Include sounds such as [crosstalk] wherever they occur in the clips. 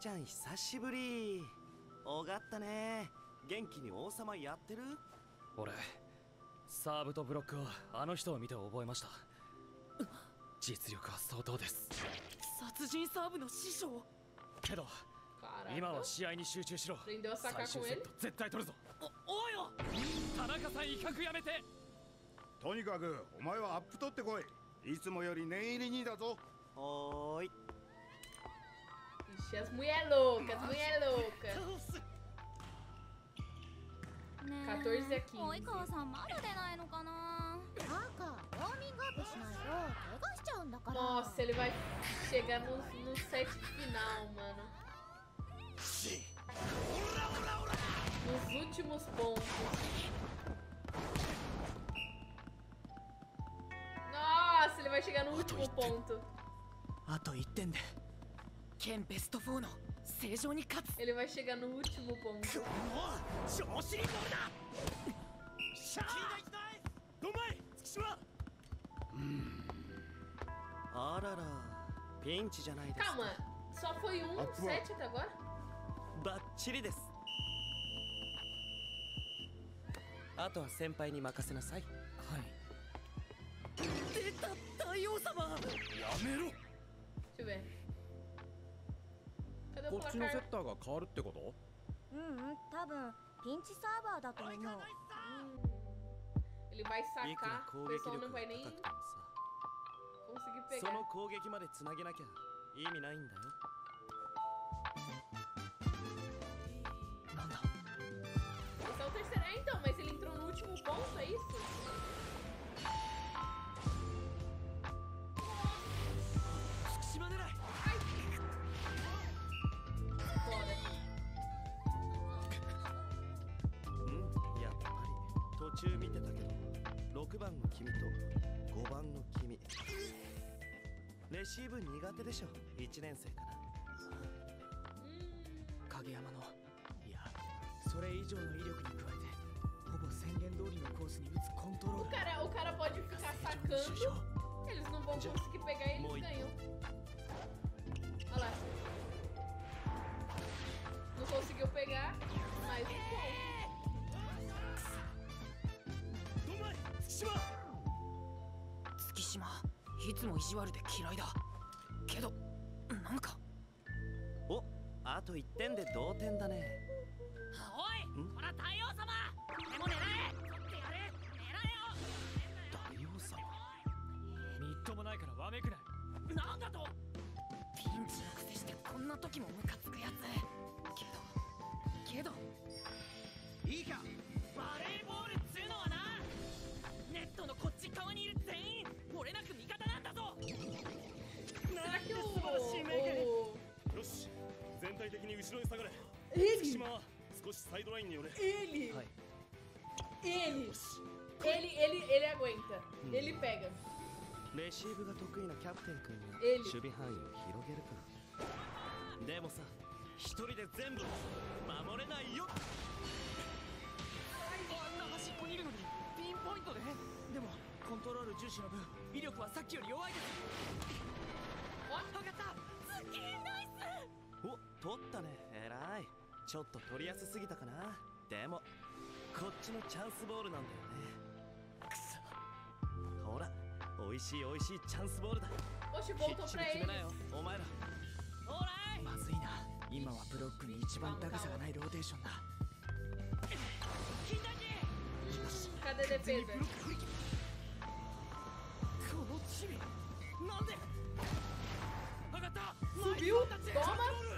ちゃん久しぶり。おがったね。元気に王様やってる？俺サーブとブロックをあの人を見て覚えました。実力は相当です。殺人サーブの師匠。けど.今は試合に集中しろ。最終セッ?ト絶対取るぞ。おおうよ。田中さん威嚇やめて。とにかくお前はアップ取ってこい。いつもより念入りにだぞ。おーい Ixi, as mulher louca, as mulher louca. ね14や15及川さんまだ出ないのかななんかウォーミングアップしないと怪我しちゃうんだから Nossa, ele vai chegar no, no set final, mano. Nos últimos pontos. Nossa, ele vai chegar no último ponto. あと1点で 県ベスト4の正常に勝つ。Ele vai chegar no último ponto. 調子に乗るなしゃあららピンチじゃないですか。Calma, só foi um Ah, set até agora? バッチリですあとは先輩に任せなさいはい出た大王様やめろ Deixa eu ver. こっちのセッ?ターが変わるってこと？うんうん多分ピンチサーバーだと思う。さ。Conseguir そ.の攻撃までつなげなきゃ意味ないんだよレシーブ苦手でしょ1年生かな影山のいやそれ以上の威力に加えてほぼ宣言通りのコースに打つコントロー o ル cara, o cara pode ficar sacando. 相 Eles não vão conseguir pegar e eles Muito. ganham. いつも意地悪で嫌いだ。けどなんか。おあと1点で同点だね。おいこら大王様。でも狙え取ってやれ。狙大王様？みっともないからわめくな。えよなんだと。ピンチのくせしてこんな時もムに後ろに下がれ Ele! 島は少しサイドラインに寄れ Ele! Vai. Ele! Ele, ele, ele aguenta. Ele pega. レシーブが得意なキャプテン君がエリ守備範囲を広げるかでもさ一人で全部守れないよあんな端っこにいるのにピンポイントで？でもコントロール重視の分威力はさっきより弱いですわかったズッキーンナイスちょっと取りやすすぎたかな。でもこっちのチャンスボールなんだよね。くそ。ほら美味しい美味しいチャンスボールだ。きっちり決め.なよ。お前ら。まずいな。今はブロックに一番高さがないローテーションだ。Cadê defesa? このチビ。なんで？上がった。Subiu? Toma!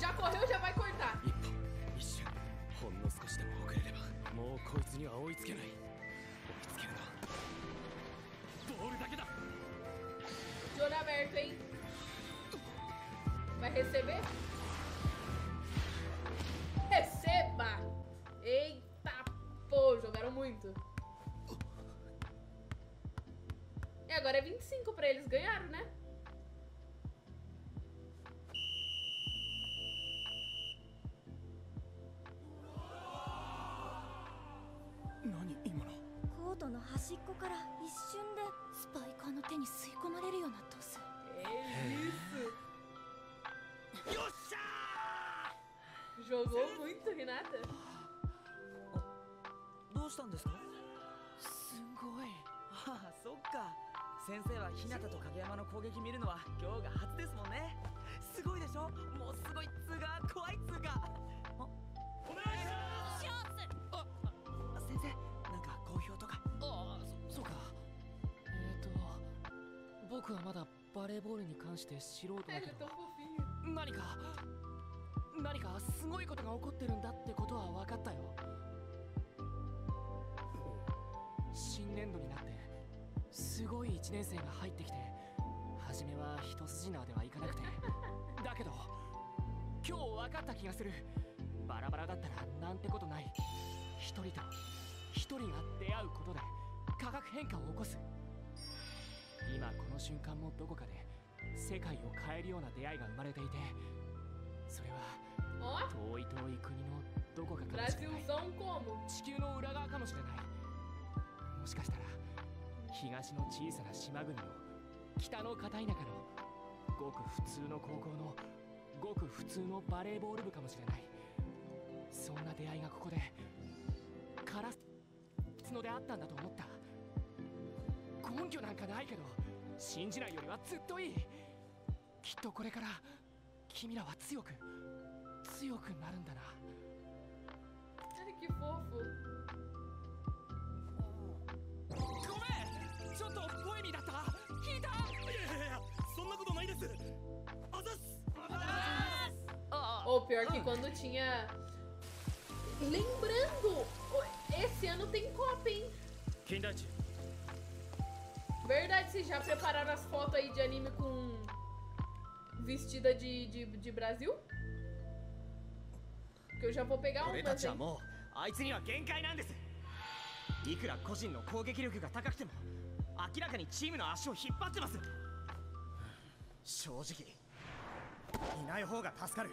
Já correu, já vai cortar. De aberto, hein? Vai receber? Receba! Eita, pô, jogaram muito. E agora é 25 pra eles, ganharam, né? こから一瞬でスパイカーの手に吸い込まれるようなトス。isso. よっしゃ Jogou muito, Renata. どうしたんですか？すごい。ああそっか。先生は日向と影山の攻撃見るのは今日が初ですもんね。すごいでしょ？もうすごいっつうか怖いっつうか僕はまだバレーボールに関して素人だけど何か何かすごいことが起こってるんだってことは分かったよ。新年度になってすごい1年生が入ってきて初めは一筋縄ではいかなくて。だけど今日分かった気がする。バラバラだったらなんてことない。一人と一人が出会うことで化学変化を起こす。今この瞬間もどこかで世界を変えるような出会いが生まれていてそれは遠い遠い国のどこかかもしれない?地球の裏側かもしれない。もしかしたら東の小さな島国の北の片田舎のごく普通の高校のごく普通のバレーボール部かもしれない。そんな出会いがここでカラスのであったんだと思った。根拠なんかないけど信じないよりはずっといい。きっとこれから君らは強く強くなるんだな。que fofo. ごめんちょっとポエミーだった。聞いた。いやいやいやそんなことないです。あざっす Ou pior que quando tinha. Lembrando, esse ano tem Copa, hein? Verdade, vocês já prepararam as fotos aí de anime com. vestida de, de, de Brasil? Que eu já vou pegar 俺た umas, ちは hein? もうあいつには限界なんですいくら個人の攻撃力が高くても明らかにチームの足を引っ張ってます正直いない方が助かる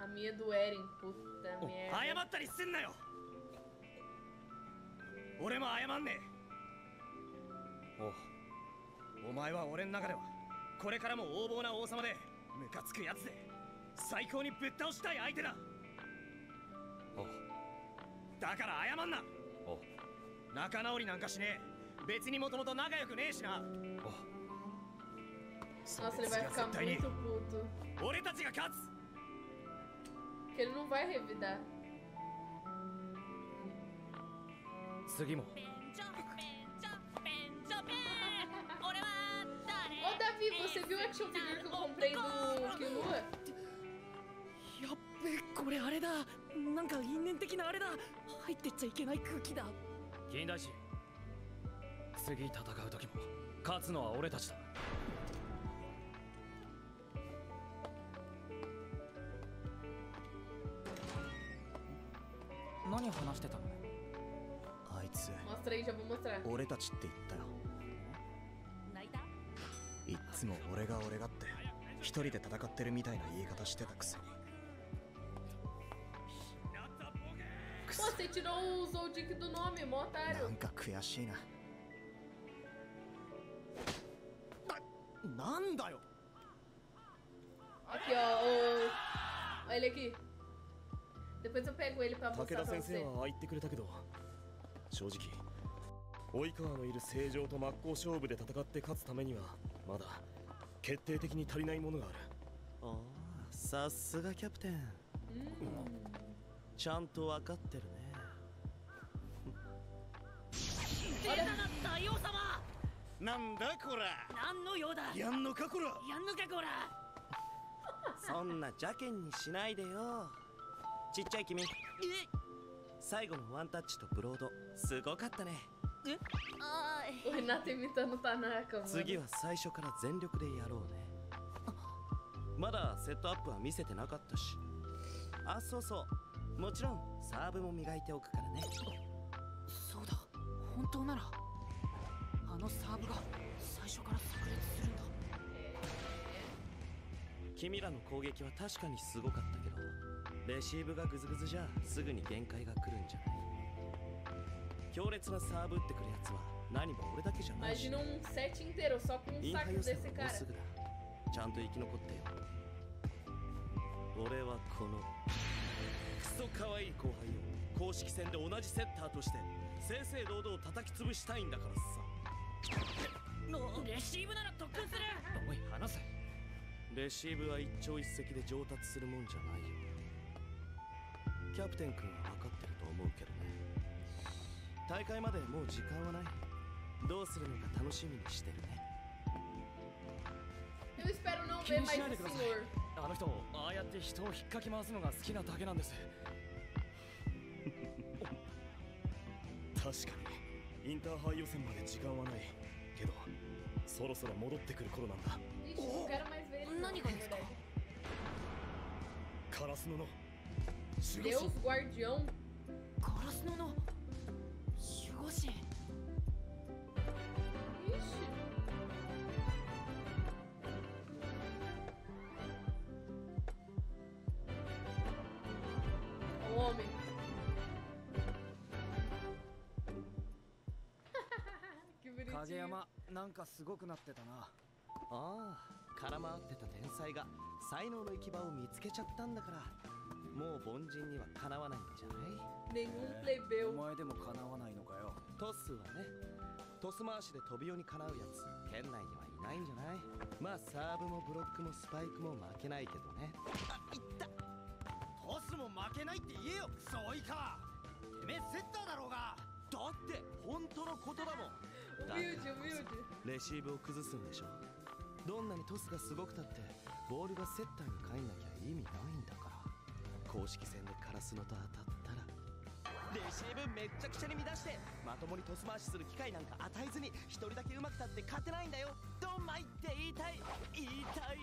A minha do Eren, puta 謝 merda. ったりすんなよ 俺も謝んねえ。おう。お前は俺の中ではこれからも横暴な王様でムカつくやつで最高にぶっ倒したい相手だ。おだから謝んな。お仲直りなんかしねえ。別にもともと仲良くねえしな。お Nossa, ele vai ficar muito puto. 俺たちが勝つ。Que ele não vai revidar. 次も。Ô, Davi, você viu o action figure que eu comprei do Killua? やっべこれあれだ。なんか因縁的なあれだ。入ってっちゃいけない空気だ。金田一次戦う時も勝つのは俺たちだ。何話してたの？つ Mostra aí, já vou mostrar. 俺たちって言ったよ泣いつも俺が俺がって一人で戦ってるみたいな言い方してたくせに Pô, você tirou o Zoldyck do nome, mó な otário. んか悔しいなななんだよ Aqui, ó. o- Olha ele aqui. Depois eu pego ele pra 武 mostrar 田 pra 先生 você. はああ言ってくれたけど正直及川のいる正常と真っ向勝負で戦って勝つためにはまだ決定的に足りないものがある。ああさすがキャプテン。Hum. ちゃんと分かってるね。出たな大王様なんだこら。何の用だ。やんのかこら。やんのかこら。そんな邪険にしないでよ。ちっちゃい君。え。最後のワンタッチとブロード。すごかったねあ O Renato imitando o Tanaka, mano. 次は最初から全力でやろうね。まだセットアップは見せてなかったし。あそうそう。もちろんサーブも磨いておくからね。そうだ。本当ならあのサーブが最初から炸裂するんだ。君らの攻撃は確かにすごかったけどレシーブがグズグズじゃすぐに限界が来るんじゃない？強烈なサーブ打ってくるやつは何も俺だけじゃない。し Imagina um set inteiro só com イ um ンハイ saco desse はもう cara. すぐだちゃんと生き残ってよ俺はこのクソ可愛い後輩を公式戦で同じセッターとして正々堂々叩き潰したいんだからさ。レシーブなら特訓する。おい話せ。レシーブは一朝一夕で上達するもんじゃないよ。キャプテン君は分かってると思うけどね大会までもう時間はないどうするのか楽しみにしてるね Eu espero não 気 ver に mais しないで o ください senhor. あの人ああやって人を引っかき回すのが好きなだけなんです [laughs] 確かにインターハイ予選まで時間はないけどそろそろ戻ってくる頃なんだ na ga desu ka? verdade. カラスノの Deus 神 guardião. ガラスノのなんかすごくなってたな。ああ空回ってた天才が才能の行き場を見つけちゃったんだから。もう凡人にはかなわないんじゃない？Nenhum お.前でもかなわないのかよ。トスはねトス回しで飛び用にかなうやつ県内にはいないんじゃない？まあサーブもブロックもスパイクも負けないけどね。あいった。トスも負けないって言えよクソ追いか。てめえセッターだろうが。だって本当の言葉も humilde. レシーブを崩すんでしょ？どんなにトスがすごくたってボールがセッターに返んなきゃ意味ないんだから。公式戦でカラスノと当たったら。レシーブめっちゃくちゃに乱してまともにトス回しする機会なんか与えずに一人だけ上手くたって勝てないんだよ。ドンマイって言いたい。言いたい。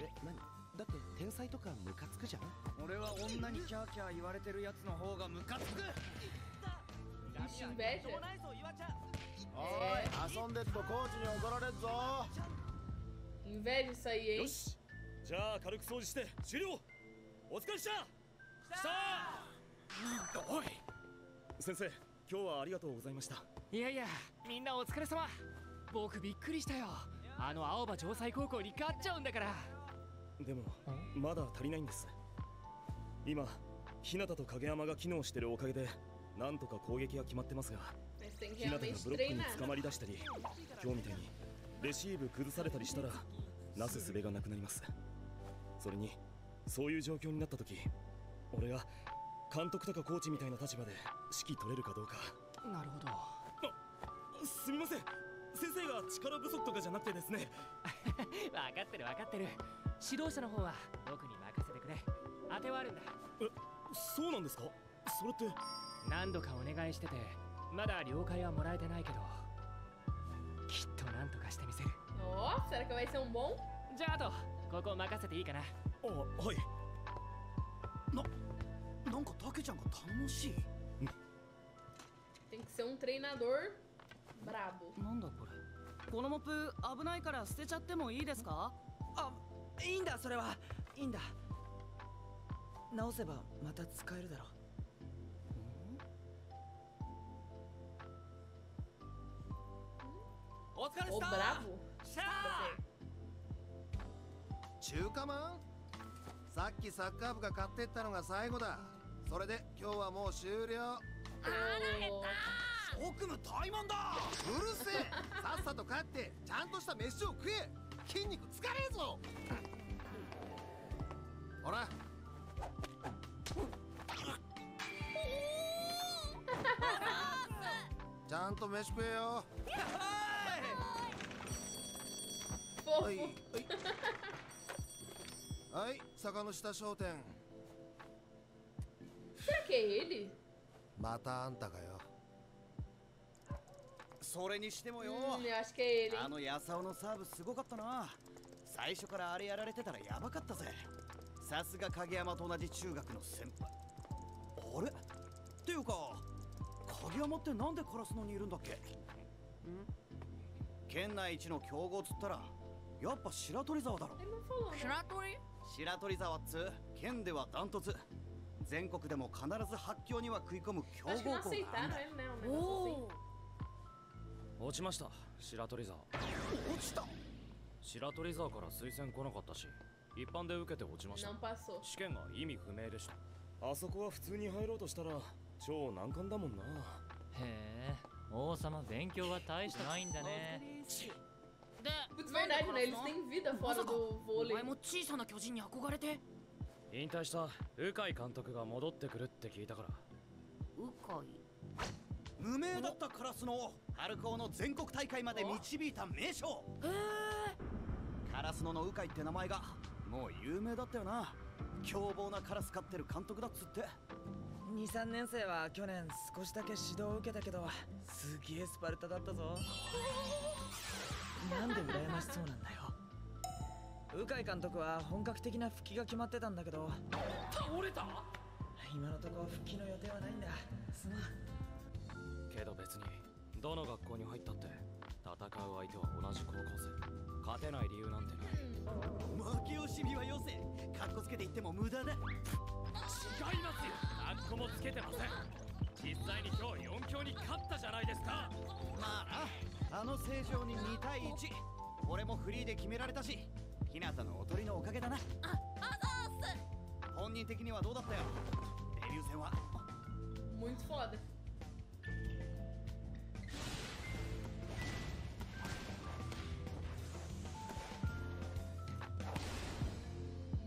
え何？だって天才とかムカつくじゃん？俺は女にキャーキャー言われてるやつの方がムカつくいぞ岩ちゃん。おい遊んでっとコーチに怒られっぞ。Inveja isso aí, よ?しじゃあ軽く掃除して終了お疲れっした。したおい先生今日はありがとうございました。いやいやみんなお疲れ様。僕びっくりしたよ。あの青葉城西高校に勝っちゃうんだから。でもまだ足りないんです。今日向と影山が機能してるおかげでなんとか攻撃が決まってますが日向がブロックに.捕まりだしたり今日みたいにレシーブ崩されたりしたらなすすべがなくなります。それにそういう状況になった時俺が監督とかコーチみたいな立場で指揮取れるかどうか。なるほど。すみません。先生が力不足とかじゃなくてですね。[laughs] 分かってる分かってる。指導者の方は僕に任せてくれ。当てはあるんだ。そうなんですか？それって何度かお願いしててまだ了解はもらえてないけどきっと何とかしてみせる。Ó, será que vai ser um bom? じゃああとここ任せていいかな。あはい。なんかタケちゃんが頼もしい。Tem que ser um treinador brabo. なんだこれ。このモップ危ないから捨てちゃってもいいですか？あいいんだそれは。いいんだ。直せばまた使えるだろうお疲れ Ô, brabo? 中華マンさっきサッカー部が買ってったのが最後だ。それで今日はもう終了。奥務怠慢だ。うるせえ。さっさと帰ってちゃんとした飯を食え。筋肉疲れえぞ。ほら。[laughs] ちゃんと飯食えよ. [laughs] はい。はいはい坂の下商店。Será que é ele? またあんたかよ。それにしてもよ。あ?のヤサオのサーブすごかったな。最初からあれやられてたらやばかったぜ。さすが影山と同じ中学の先輩。あれ？っていうか影山ってなんでカラスノにいるんだっけ？ん？県内一の強豪つったらやっぱ白鳥沢だろ?白鳥？白鳥沢っつ県ではダントツ。全国でも必ず発狂には食い込む強豪校が? Um. 落ちました白鳥沢。落ちた？白鳥沢から推薦来なかったし一般で受けて落ちました.試験が意味不明でした。あそこは普通に入ろうとしたら超難関だもんな。へえ王様勉強は大したないんだね verdade, カ né? Eles の têm vida ま fora do お vôlei. 前も小さな巨人に憧れて。引退した鵜飼監督が戻ってくるって聞いたから。無名だったカラスの春高の全国大会まで導いた名将。へえカラスノの鵜飼って名前がもう有名だったよな。凶暴なカラス飼ってる監督だっつって。23年生は去年少しだけ指導を受けたけどすげえスパルタだったぞなんで羨ましそうなんだよ。鵜飼監督は本格的な復帰が決まってたんだけど。倒れた？今のところ復帰の予定はないんだ。すまんけど別にどの学校に入ったって戦う相手は同じ高校生。勝てない理由なんてない。負け惜しみはよせ。かっこつけて言っても無駄だ。違いますよ。あっこもつけてません。実際に今日4強に勝ったじゃないですか。まあなあの正常に2対1俺もフリーで決められたし日向のおとりのおかげだなああざーす本人的にはどうだったよデビュー戦は Muito foda.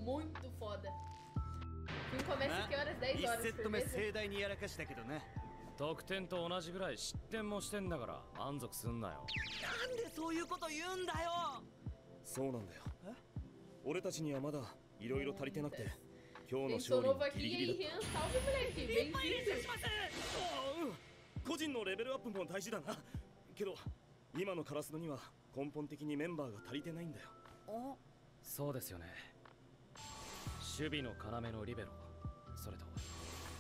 Muito foda. O filme começa que horas? 10 1 horas, セット目?盛大にやらかしたけどね得点と同じぐらい失点もしてんだから満足すんなよ。なんでそういうこと言うんだよ！そうなんだよ。俺たちにはまだいろいろ足りてなくて今日の勝利ギリ e ギリだっ Rian, salve, moleque. Bem-vindo. たうん個人のレベルアップも大事だな。けど今のカラスノには根本的にメンバーが足りてないんだよ。そうですよね。守備の要のリベロ。それと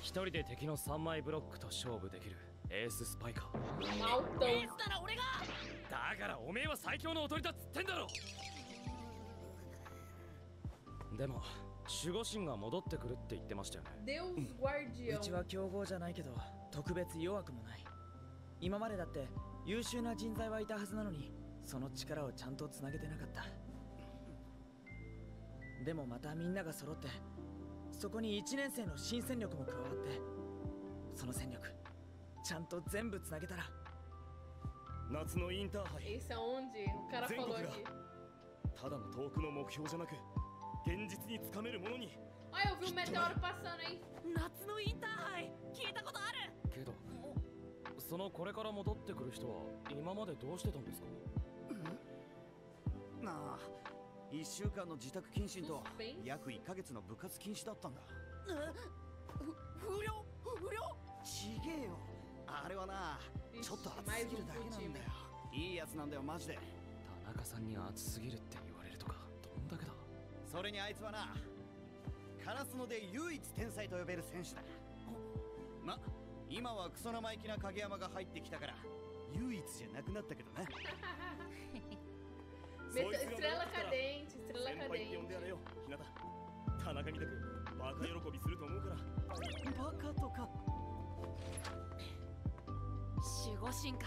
一人で敵の3枚ブロックと勝負できるエーススパイカー。Altão. エースなら俺が？だからおめえは最強のおとりだっつってんだろ！でも守護神が戻ってくるって言ってましたよね。Deus う.ちは強豪じゃないけど特別弱くもない。今までだって優秀な人材はいたはずなのにその力をちゃんとつなげてなかった。でもまたみんなが揃ってそこに1年生の新戦力も加わってその戦力ちゃんと全部つなげたら夏のインターハイ o falou Goku aqui. ただの遠くの目標じゃなく現実につかめるものに Ah, eu vi um meteoro passando aí. 夏のインターハイ聞いたことあるけどそのこれから戻ってくる人は今までどうしてたんですか？なあ1週間の自宅謹慎と?約1ヶ月の部活禁止だったんだ。不良？不良？ちげえよ。あれはなちょっと熱 mais すぎ um るだけなんだ.よ。いいやつなんだよマジで。田中さんに熱すぎるって言われるとかどんだけだ？それにあいつはなカラスノで唯一天才と呼べる選手だ。ま今はクソ生意気な影山が入ってきたから唯一じゃなくなったけどね Mete- [laughs] Estrela cadente, estrela 先輩って呼んでやれよ日向田中みたくバカ喜びすると思うからバカとか守護神か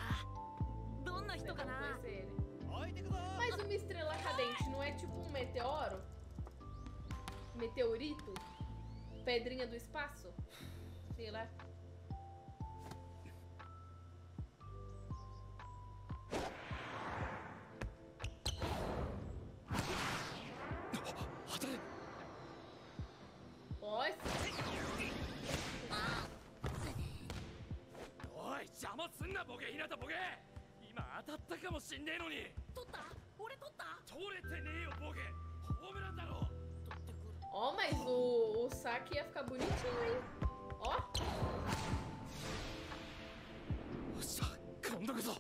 どんな人か Não な conheço ele. 開いてくぞ Mas uma estrela cadente não é tipo um meteoro? Meteorito? Pedrinha do espaço? Sei lá. ボケ日向ボケ。今当たったかもしんねえのに。取った？俺取った？取れてねえよボケ。ホームランだろ。Ó, mas o, o saque ia ficar bonitinho, hein? Ó. よっしゃ今度こそ